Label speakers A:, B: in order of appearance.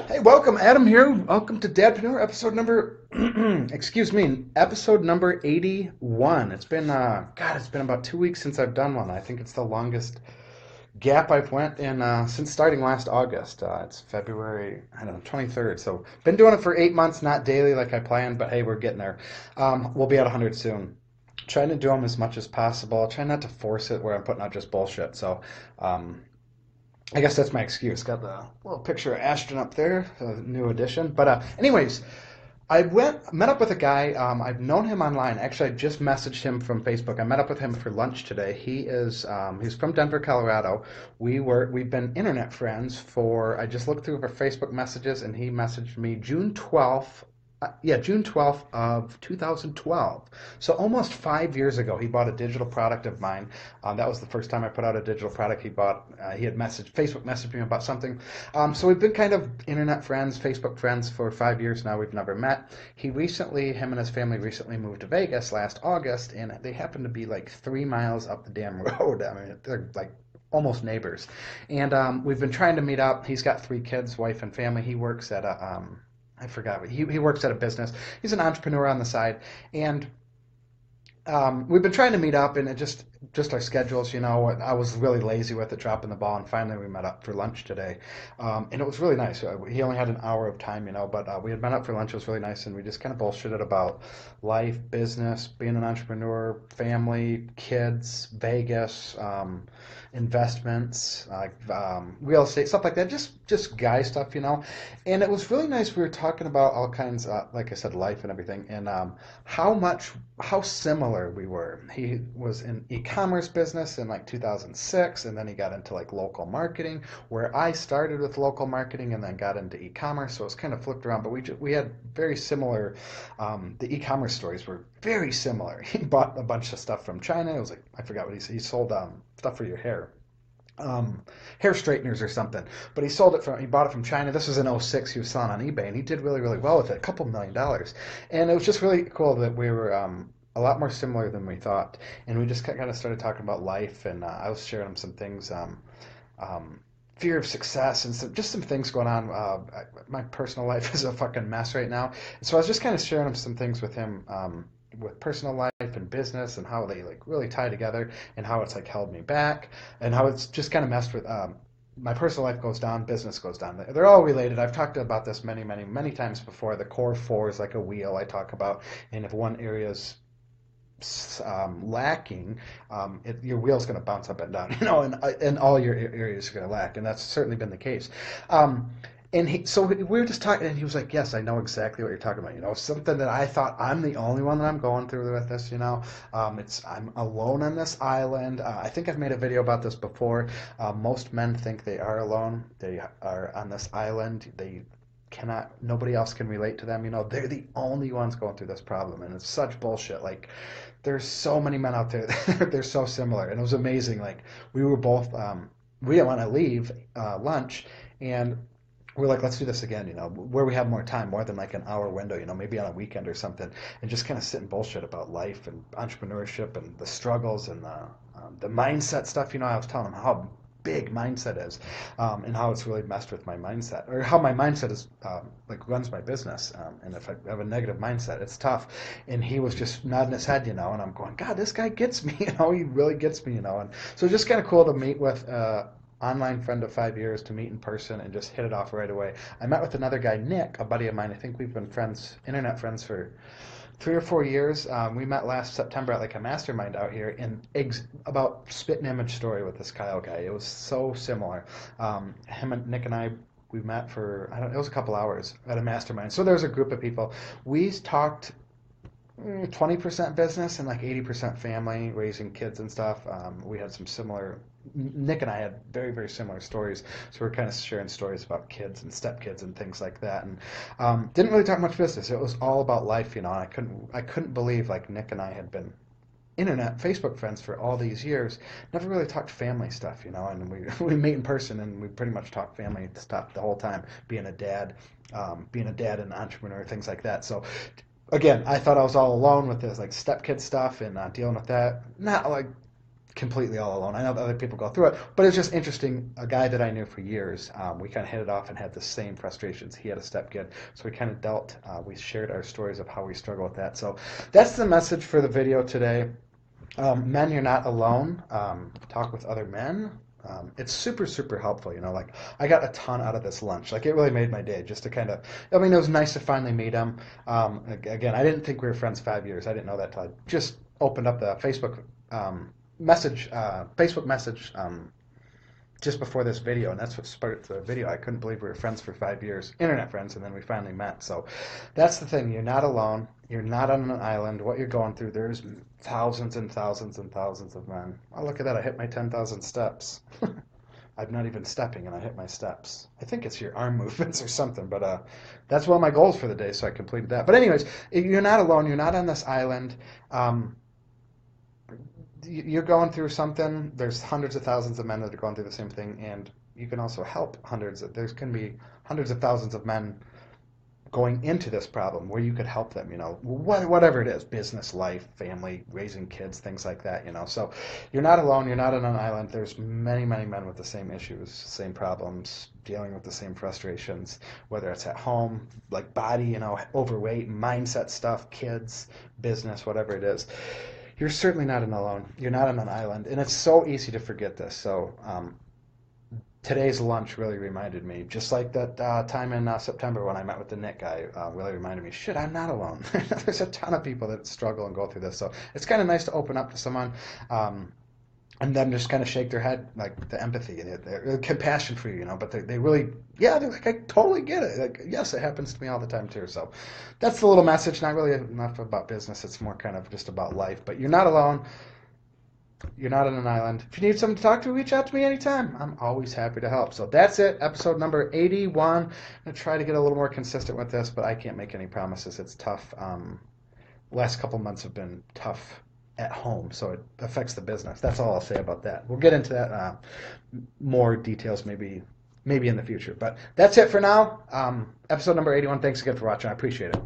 A: Hey, welcome, Adam here. Welcome to Dadpreneur, episode number, excuse me, episode number 81. It's been, uh, God, it's been about two weeks since I've done one. I think it's the longest gap I've went in uh, since starting last August. Uh, it's February, I don't know, 23rd. So been doing it for eight months, not daily like I planned, but hey, we're getting there. Um, we'll be at 100 soon. Trying to do them as much as possible. Trying not to force it where I'm putting out just bullshit. So, um, I guess that's my excuse. Got the little picture of Ashton up there, a new addition. But uh, anyways, I went met up with a guy. Um, I've known him online. Actually, I just messaged him from Facebook. I met up with him for lunch today. He is um, he's from Denver, Colorado. We were we've been internet friends for. I just looked through our Facebook messages, and he messaged me June twelfth uh, yeah, June 12th of 2012. So almost five years ago, he bought a digital product of mine. Um, that was the first time I put out a digital product. He bought, uh, he had messaged, Facebook messaged me about something. Um, so we've been kind of internet friends, Facebook friends for five years now. We've never met. He recently, him and his family recently moved to Vegas last August, and they happen to be like three miles up the damn road. I mean, they're like almost neighbors. And um, we've been trying to meet up. He's got three kids, wife and family. He works at a, um, I forgot. He, he works at a business. He's an entrepreneur on the side. And um, we've been trying to meet up, and it just just our schedules, you know. I was really lazy with it, dropping the ball, and finally we met up for lunch today, um, and it was really nice. Uh, he only had an hour of time, you know, but uh, we had met up for lunch. It was really nice, and we just kind of bullshitted about life, business, being an entrepreneur, family, kids, Vegas, um, investments, like um, real estate, stuff like that. Just just guy stuff, you know. And it was really nice. We were talking about all kinds, uh, like I said, life and everything, and um, how much, how similar we were. He was in e-commerce business in like 2006, and then he got into like local marketing, where I started with local marketing and then got into e-commerce. So it was kind of flipped around, but we we had very similar. Um, the e-commerce stories were very similar. He bought a bunch of stuff from China. It was like I forgot what he. He sold um, stuff for your hair um, hair straighteners or something. But he sold it from, he bought it from China. This was in 06. He was selling on eBay and he did really, really well with it, a couple million dollars. And it was just really cool that we were um, a lot more similar than we thought. And we just kind of started talking about life and uh, I was sharing him some things. Um, um, fear of success and some, just some things going on. Uh, my personal life is a fucking mess right now. And so I was just kind of sharing him some things with him um, with personal life and business and how they like really tie together and how it's like held me back and how it's just kind of messed with um, my personal life goes down, business goes down. They're all related. I've talked about this many, many, many times before. The core four is like a wheel I talk about, and if one area is um, lacking, um, it, your wheel's going to bounce up and down, you know, and, uh, and all your areas are going to lack, and that's certainly been the case. Um, and he, so we were just talking, and he was like, "Yes, I know exactly what you're talking about. You know, something that I thought I'm the only one that I'm going through with this. You know, um, it's I'm alone on this island. Uh, I think I've made a video about this before. Uh, most men think they are alone. They are on this island. They cannot. Nobody else can relate to them. You know, they're the only ones going through this problem, and it's such bullshit. Like, there's so many men out there. they're so similar, and it was amazing. Like, we were both. Um, we didn't want to leave uh, lunch, and we're like, let's do this again, you know, where we have more time, more than like an hour window, you know, maybe on a weekend or something, and just kind of sit and bullshit about life and entrepreneurship and the struggles and the, um, the mindset stuff. You know, I was telling him how big mindset is um, and how it's really messed with my mindset or how my mindset is um, like runs my business um, and if i have a negative mindset it's tough and he was just nodding his head you know and i'm going god this guy gets me you know he really gets me you know and so just kind of cool to meet with uh, online friend of five years to meet in person and just hit it off right away. I met with another guy, Nick, a buddy of mine. I think we've been friends, internet friends for three or four years. Um, we met last September at like a mastermind out here in ex- about spit and image story with this Kyle guy. It was so similar. Um, him and Nick and I we met for I don't it was a couple hours at a mastermind. So there was a group of people. We talked 20% mm, business and like 80% family, raising kids and stuff. Um, we had some similar Nick and I had very, very similar stories. So we're kind of sharing stories about kids and stepkids and things like that. And um, didn't really talk much business. It was all about life, you know. I couldn't, I couldn't believe like Nick and I had been internet Facebook friends for all these years. Never really talked family stuff, you know. And we we meet in person and we pretty much talk family stuff the whole time. Being a dad, um, being a dad and entrepreneur, things like that. So again, I thought I was all alone with this like stepkid stuff and uh, dealing with that. Not like completely all alone. I know other people go through it, but it's just interesting. A guy that I knew for years, um, we kind of hit it off and had the same frustrations. He had a stepkid, so we kind of dealt. Uh, we shared our stories of how we struggle with that. So that's the message for the video today. Um, men, you're not alone. Um, talk with other men. Um, it's super, super helpful. You know, like I got a ton out of this lunch. Like it really made my day just to kind of, I mean, it was nice to finally meet him. Um, again, I didn't think we were friends five years. I didn't know that till I just opened up the Facebook um, message, uh, Facebook message um, just before this video, and that's what sparked the video. I couldn't believe we were friends for five years, internet friends, and then we finally met. So that's the thing. You're not alone. You're not on an island. What you're going through, there's thousands and thousands and thousands of men. Oh, look at that. I hit my 10,000 steps. I'm not even stepping and I hit my steps. I think it's your arm movements or something, but uh, that's one of my goals for the day, so I completed that. But anyways, you're not alone. You're not on this island. Um, you're going through something. There's hundreds of thousands of men that are going through the same thing, and you can also help hundreds. Of, there's going to be hundreds of thousands of men going into this problem where you could help them. You know, whatever it is, business, life, family, raising kids, things like that. You know, so you're not alone. You're not on an island. There's many, many men with the same issues, same problems, dealing with the same frustrations. Whether it's at home, like body, you know, overweight, mindset stuff, kids, business, whatever it is you're certainly not alone. You're not on an island, and it's so easy to forget this. So um, today's lunch really reminded me, just like that uh, time in uh, September when I met with the knit guy, uh, really reminded me, shit, I'm not alone. There's a ton of people that struggle and go through this. So it's kind of nice to open up to someone. Um, and then just kind of shake their head, like the empathy and the, compassion for you, you know. But they, they really, yeah, they're like, I totally get it. Like, yes, it happens to me all the time too. So that's the little message. Not really enough about business. It's more kind of just about life. But you're not alone. You're not on an island. If you need someone to talk to, reach out to me anytime. I'm always happy to help. So that's it. Episode number 81. I'm gonna try to get a little more consistent with this, but I can't make any promises. It's tough. Um, last couple months have been tough at home, so it affects the business. That's all I'll say about that. We'll get into that uh, more details maybe maybe in the future. But that's it for now. Um, episode number 81. Thanks again for watching. I appreciate it.